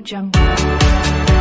jungle.